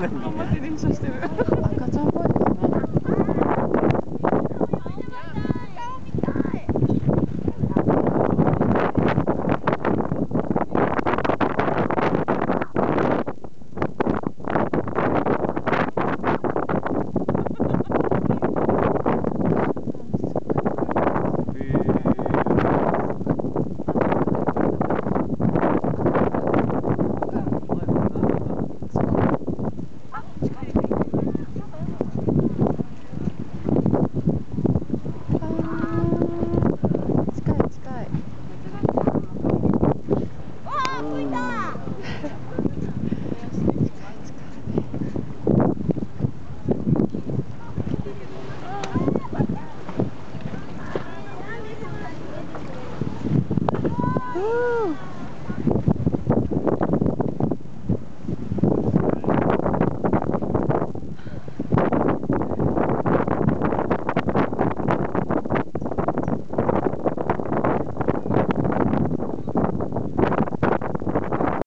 頑張って連射してる。Woo!